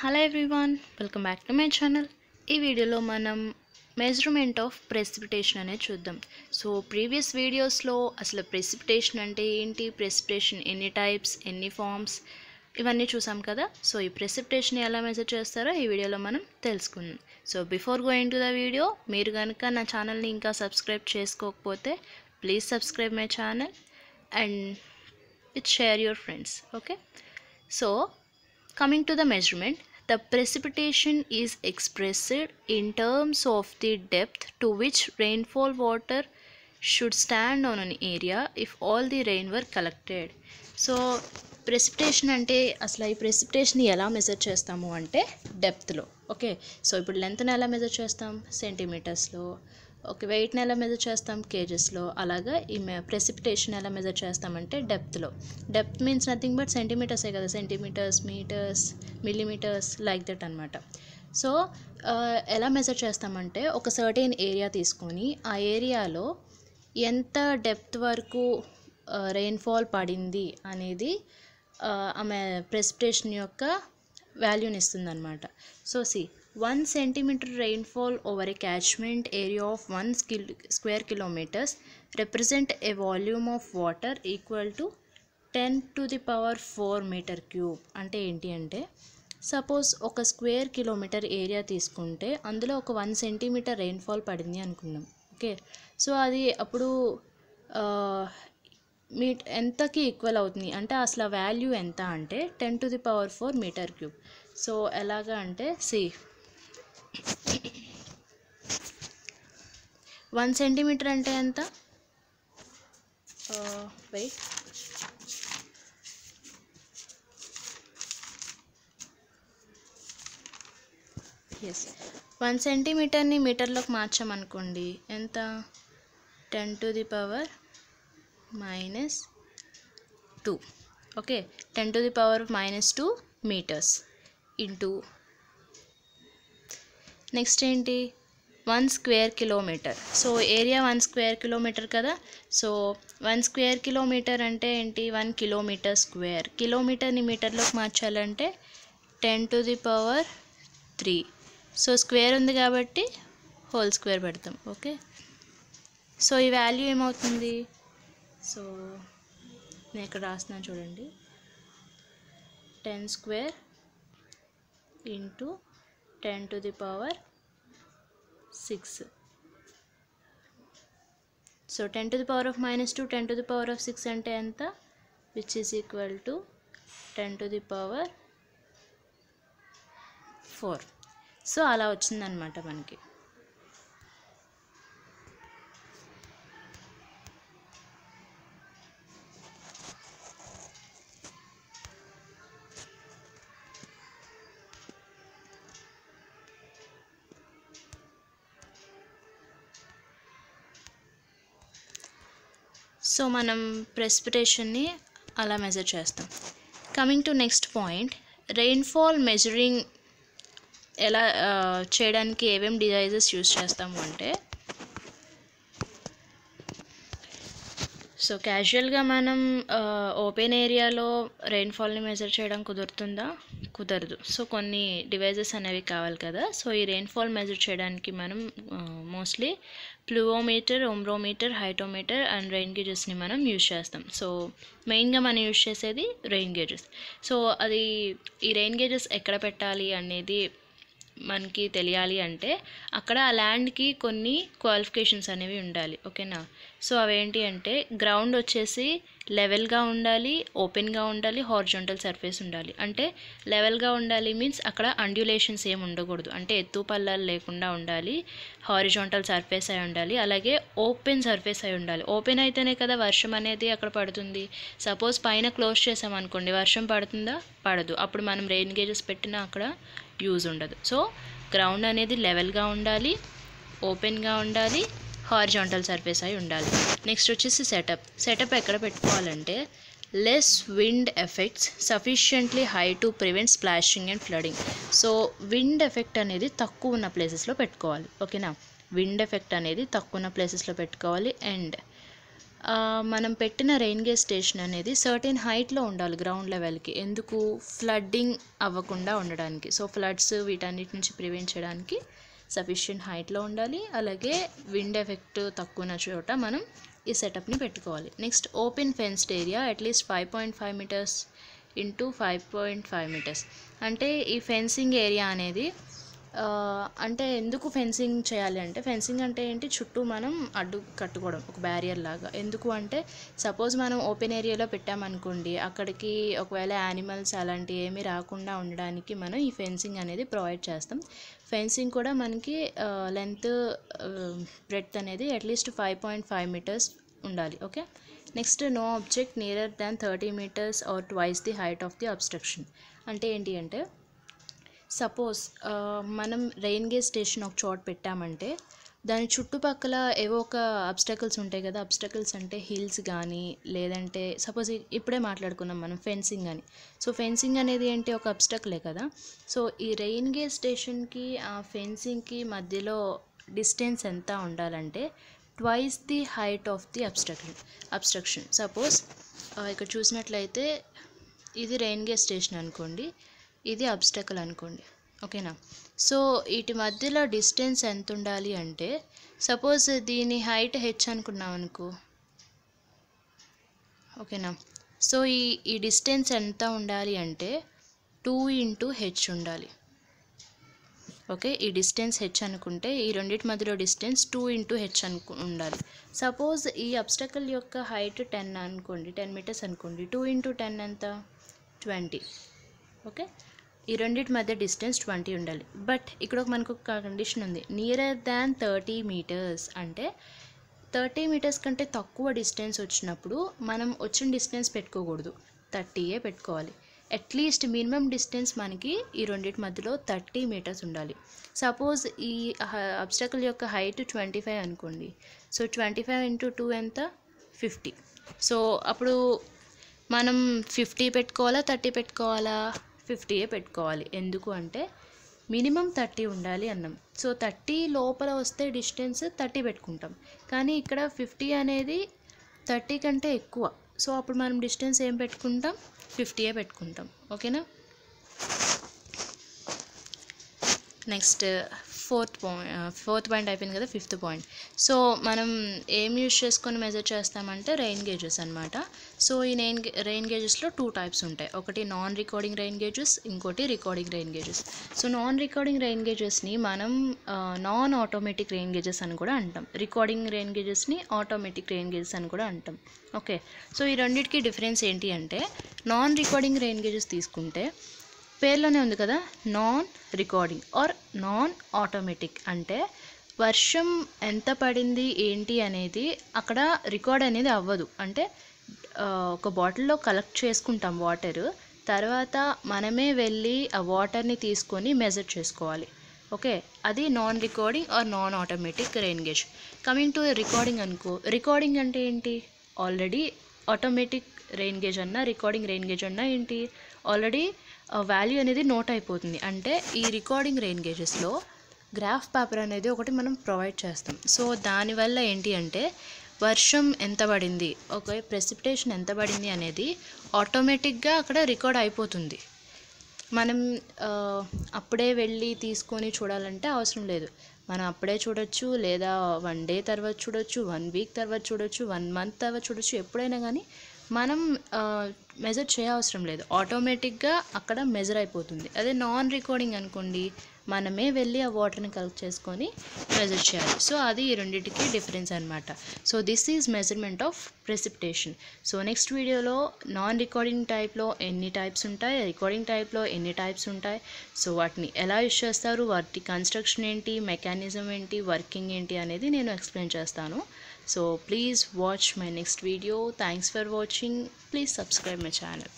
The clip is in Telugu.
Hello everyone welcome back to my channel ఈ వీడియోలో మనం మెజర్మెంట్ ఆఫ్ ప్రెసిపిటేషన్ అనేది చూద్దాం. సో ప్రీవియస్ వీడియోస్లో అసలు ప్రెసిపిటేషన్ అంటే ఏంటి? ప్రెసిపిటేషన్ ఎన్ని టైప్స్ ఎన్ని ఫార్మ్స్ ఇవన్నీ చూసాం కదా? సో ఈ ప్రెసిపిటేషన్ ఎలా మెజర్ చేస్తారో ఈ వీడియోలో మనం తెలుసుకుందాం. So before going to the video మీరు కనుక నా ఛానల్ని ఇంకా సబ్స్క్రైబ్ చేసుకోకపోతే please subscribe my channel and it share your friends okay so coming to the measurement the precipitation is expressed in terms of the depth to which rainfall water should stand on an area if all the rain were collected so precipitation అంటే అసలు ఈ ప్రెసిపిటేషన్ ఎలా మెజర్ చేస్తాము అంటే డెప్త్లో ఓకే సో ఇప్పుడు లెంత్ని ఎలా మెజర్ చేస్తాం సెంటీమీటర్స్లో ఓకే వెయిట్ని ఎలా మెజర్ చేస్తాం? కేజెస్లో. అలాగా ఈ ప్రెసిపిటేషన్ ఎలా మెజర్ చేస్తామంటే డెప్త్లో డెప్త్ మీన్స్ నథింగ్ బట్ సెంటీమీటర్సే కదా? Centimetres metres millimetres like that అనమాట సో ఎలా మెజర్ చేస్తామంటే ఒక సర్టెన్ ఏరియా తీసుకొని ఆ ఏరియాలో ఎంత డెప్త్ వరకు రెయిన్ఫాల్ పడింది అనేది ఆమె ప్రెసిపిటేషన్ యొక్క వాల్యూని ఇస్తుందన్నమాట. So see one centimetre rainfall over a catchment area of one skill square kilometres represent a volume of water equal to ten to the power four metre cube అంటే ఏంటి అంటే సపోజ్ ఒక స్క్వేర్ కిలోమీటర్ ఏరియా తీసుకుంటే అందులో ఒక వన్ సెంటీమీటర్ రెయిన్ఫాల్ పడింది అనుకుందాం. ఓకే సో అది అప్పుడు మీ ఎంతకి ఈక్వల్ అవుతుంది? అంటే అసలు వాల్యూ ఎంత అంటే ten to the power four metre cube so ఎలాగా అంటే సి వన్ సెంటీమీటర్ అంటే ఎంత? వెయిట్. ఎస్ వన్ సెంటీమీటర్ని మీటర్లోకి మార్చామనుకోండి ఎంత? Ten to the power minus two. Okay ten to the power minus two metres into next ఏంటి? One square kilometre. So area one square kilometre కదా? సో వన్ స్క్వేర్ కిలోమీటర్ అంటే ఏంటి? One kilometre square. కిలోమీటర్ని మీటర్లోకి మార్చాలంటే ten to the power three. So square ఉంది కాబట్టి హోల్ స్క్వేర్ పెడతాం. ఓకే? సో ఈ వాల్యూ ఏమవుతుంది? సో నేను ఇక్కడ రాస్తున్నాను చూడండి. Ten square into ten to the power six. So ten to the power of minus two ten to the power of six అంటే ఎంత? Which is equal to ten to the power four. So అలా వచ్చిందనమాట మనకి. సో మనం ప్రెసిపిటేషన్ని అలా మెజర్ చేస్తాం. Coming to next point rainfall measuring ఎలా చేయడానికి ఏమేమి డివైజెస్ యూజ్ చేస్తాము అంటే సో క్యాజువల్గా మనం ఓపెన్ ఏరియాలో రెయిన్ఫాల్ని మెజర్ చేయడం కుదురుతుందా? కుదరదు. సో కొన్ని డివైజెస్ అనేవి కావాలి కదా. సో ఈ రెయిన్ఫాల్ మెజర్ చేయడానికి మనం mostly pluviometer ombrometer hyetometer and rain గేజెస్ని మనం యూజ్ చేస్తాం. సో మెయిన్గా మనం యూజ్ చేసేది రెయిన్ గేజెస్. సో అది ఈ రెయిన్ గేజెస్ ఎక్కడ పెట్టాలి అనేది మనకి తెలియాలి అంటే అక్కడ ఆ ల్యాండ్కి కొన్ని క్వాలిఫికేషన్స్ అనేవి ఉండాలి. ఓకేనా? సో అవేంటి అంటే గ్రౌండ్ వచ్చేసి లెవెల్గా ఉండాలి ఓపెన్గా ఉండాలి హార్జొంటల్ సర్ఫేస్ ఉండాలి. అంటే లెవెల్గా ఉండాలి మీన్స్ అక్కడ అండ్యులేషన్స్ ఏమి ఉండకూడదు. అంటే ఎత్తు పల్లాలు లేకుండా ఉండాలి హారిజాంటల్ సర్ఫేస్ అయి ఉండాలి అలాగే ఓపెన్ సర్ఫేస్ అయి ఉండాలి. ఓపెన్ అయితేనే కదా వర్షం అనేది అక్కడ పడుతుంది. సపోజ్ పైన క్లోజ్ చేసామనుకోండి వర్షం పడుతుందా? పడదు. అప్పుడు మనం రెయిన్ గేజెస్ పెట్టినా అక్కడ యూజ్ ఉండదు. సో గ్రౌండ్ అనేది లెవెల్గా ఉండాలి ఓపెన్గా ఉండాలి హారిజాంటల్ సర్ఫేస్ అయి ఉండాలి. నెక్స్ట్ వచ్చేసి సెటప్ సెటప్ ఎక్కడ పెట్టుకోవాలంటే less wind effects sufficiently high to prevent splashing and flooding so wind effect అనేది తక్కువ ఉన్న ప్లేసెస్లో పెట్టుకోవాలి. ఓకేనా విండ్ ఎఫెక్ట్ అనేది తక్కువ ఉన్న ప్లేసెస్లో పెట్టుకోవాలి. అండ్ మనం పెట్టిన రెయిన్ గేజ్ స్టేషన్ అనేది సర్టెన్ హైట్లో ఉండాలి గ్రౌండ్ లెవెల్కి ఎందుకు? ఫ్లడ్డింగ్ అవ్వకుండా ఉండడానికి. సో ఫ్లడ్స్ వీటన్నిటి నుంచి ప్రివెంట్ చేయడానికి సఫిషియంట్ హైట్లో ఉండాలి. అలాగే విండ్ ఎఫెక్ట్ తక్కువ ఉన్న చోట మనం ఈ సెటప్ని పెట్టుకోవాలి. Next open fenced area at least five point five metres into five point five metres అంటే ఈ ఫెన్సింగ్ ఏరియా అనేది అంటే ఎందుకు ఫెన్సింగ్ చేయాలి అంటే ఫెన్సింగ్ అంటే ఏంటి? చుట్టూ మనం అడ్డు కట్టుకోవడం ఒక బ్యారియర్ లాగా. ఎందుకు అంటే సపోజ్ మనం ఓపెన్ ఏరియాలో పెట్టామనుకోండి అక్కడికి ఒకవేళ యానిమల్స్ అలాంటివి ఏమీ రాకుండా ఉండడానికి మనం ఈ ఫెన్సింగ్ అనేది ప్రొవైడ్ చేస్తాం. ఫెన్సింగ్ కూడా మనకి లెంత్ బ్రెడ్త్ అనేది at least five point five metres ఉండాలి okay next no object nearer than thirty metres or twice the height of the obstruction అంటే ఏంటి అంటే సపోజ్ మనం రెయిన్ గేజ్ స్టేషన్ ఒక చోట పెట్టామంటే దాని చుట్టుపక్కల ఏవో ఒక అబ్స్టకల్స్ ఉంటాయి కదా అబ్స్టకల్స్ అంటే హిల్స్ కానీ లేదంటే సపోజ్ ఇప్పుడే మాట్లాడుకున్నాం మనం ఫెన్సింగ్ అని సో ఫెన్సింగ్ అనేది ఏంటి? ఒక అబ్స్టకలే కదా. సో ఈ రెయిన్ గేజ్ స్టేషన్కి ఆ ఫెన్సింగ్కి మధ్యలో డిస్టెన్స్ ఎంత ఉండాలంటే twice the height of the obstruction obstruction suppose ఇక్కడ చూసినట్లయితే ఇది రెయిన్ గేజ్ స్టేషన్ అనుకోండి. ఇది అబ్స్టకల్ అనుకోండి. ఓకేనా సో వీటి మధ్యలో డిస్టెన్స్ ఎంత ఉండాలి అంటే సపోజ్ దీని హైట్ హెచ్ అనుకున్నాం అనుకో. ఓకేనా సో ఈ ఈ డిస్టెన్స్ ఎంత ఉండాలి అంటే టూ ఇంటూ హెచ్ ఉండాలి. ఓకే ఈ డిస్టెన్స్ హెచ్ అనుకుంటే ఈ రెండింటి మధ్యలో డిస్టెన్స్ టూ ఇంటూ హెచ్ అనుకు ఉండాలి. సపోజ్ ఈ అబ్స్టకల్ యొక్క హైట్ టెన్ అనుకోండి టెన్ మీటర్స్ అనుకోండి టూ ఇంటూ టెన్ ఎంత? ట్వంటీ ఓకే ఈ రెండింటి మధ్య డిస్టెన్స్ ట్వంటీ ఉండాలి. బట్ ఇక్కడ ఒక మనకు ఒక కండిషన్ ఉంది. నియరర్ దాన్ థర్టీ మీటర్స్ అంటే థర్టీ మీటర్స్ కంటే తక్కువ డిస్టెన్స్ వచ్చినప్పుడు మనం వచ్చిన డిస్టెన్స్ పెట్టుకోకూడదు. థర్టీయే పెట్టుకోవాలి. అట్లీస్ట్ మినిమం డిస్టెన్స్ మనకి ఈ రెండింటి మధ్యలో థర్టీ మీటర్స్ ఉండాలి. సపోజ్ ఈ అబ్స్టకల్ యొక్క హైట్ ట్వంటీ ఫైవ్ అనుకోండి. So twenty five into two ఎంత? ఫిఫ్టీ సో అప్పుడు మనం ఫిఫ్టీ పెట్టుకోవాలా థర్టీ పెట్టుకోవాలా? ఫిఫ్టీయే పెట్టుకోవాలి. ఎందుకు అంటే మినిమం థర్టీ ఉండాలి అన్నాం. సో థర్టీ లోపల వస్తే డిస్టెన్స్ థర్టీ పెట్టుకుంటాం. కానీ ఇక్కడ ఫిఫ్టీ అనేది థర్టీ కంటే ఎక్కువ. సో అప్పుడు మనం డిస్టెన్స్ ఏం పెట్టుకుంటాం? ఫిఫ్టీయే పెట్టుకుంటాం. ఓకేనా? Next fourth point fourth point అయిపోయింది కదా ఫిఫ్త్ పాయింట్. సో మనం ఏం యూజ్ చేసుకొని మెజర్ చేస్తామంటే రెయిన్ గేజెస్ అనమాట సో ఈ రెయిన్ రెయిన్ గేజెస్లో టూ టైప్స్ ఉంటాయి. ఒకటి నాన్ రికార్డింగ్ రెయిన్ గేజెస్ ఇంకోటి recording rain gauges so non recording rain గేజెస్ని మనం నాన్ ఆటోమేటిక్ రెయిన్ గేజెస్ అని కూడా అంటాం. రికార్డింగ్ రెయిన్ గేజెస్ని ఆటోమేటిక్ రెయిన్ గేజెస్ అని కూడా అంటాం. ఓకే. సో ఈ రెండింటికి డిఫరెన్స్ ఏంటి అంటే నాన్ రికార్డింగ్ రెయిన్ గేజెస్ తీసుకుంటే పేర్లోనే ఉంది కదా? Non recording or non automatic అంటే వర్షం ఎంత పడింది ఏంటి అనేది అక్కడ రికార్డ్ అనేది అవ్వదు. అంటే ఒక బాటిల్లో కలెక్ట్ చేసుకుంటాం వాటర్ తర్వాత మనమే వెళ్ళి ఆ వాటర్ని తీసుకొని మెజర్ చేసుకోవాలి. ఓకే అది non recording or non automatic rain gauge coming to recording అనుకో రికార్డింగ్ అంటే ఏంటి? ఆల్రెడీ ఆటోమేటిక్ రెయిన్ గేజ్ అన్నా రికార్డింగ్ రెయిన్ గేజ్ అన్నా ఏంటి? ఆల్రెడీ వాల్యూ అనేది నోట్ అయిపోతుంది. అంటే ఈ రికార్డింగ్ రెయిన్ గేజెస్లో గ్రాఫ్ పేపర్ అనేది ఒకటి మనం ప్రొవైడ్ చేస్తాం. సో దానివల్ల ఏంటి అంటే వర్షం ఎంత పడింది ఒక ప్రెసిపిటేషన్ ఎంత పడింది అనేది ఆటోమేటిక్గా అక్కడ రికార్డ్ అయిపోతుంది. మనం అప్పుడే వెళ్ళి తీసుకొని చూడాలంటే అవసరం లేదు. మనం అప్పుడే చూడొచ్చు లేదా వన్ డే తర్వాత చూడొచ్చు వన్ వీక్ తర్వాత చూడొచ్చు వన్ మంత్ తర్వాత చూడొచ్చు ఎప్పుడైనా కానీ మనం మెజర్ చేయవసరం లేదు. ఆటోమేటిక్గా అక్కడ మెజర్ అయిపోతుంది. అదే నాన్ రికార్డింగ్ అనుకోండి మనమే వెళ్ళి ఆ వాటర్ని కలెక్ట్ చేసుకొని మెజర్ చేయాలి. సో అది ఈ రెండింటికి డిఫరెన్స్ అనమాట so this is measurement of precipitation so next వీడియోలో నాన్ రికార్డింగ్ టైప్లో ఎన్ని టైప్స్ ఉంటాయి రికార్డింగ్ టైప్లో ఎన్ని టైప్స్ ఉంటాయి సో వాటిని ఎలా యూజ్ చేస్తారు వాటి కన్స్ట్రక్షన్ ఏంటి మెకానిజం ఏంటి వర్కింగ్ ఏంటి అనేది నేను ఎక్స్ప్లెయిన్ చేస్తాను. So please watch my next video thanks for watching please subscribe my channel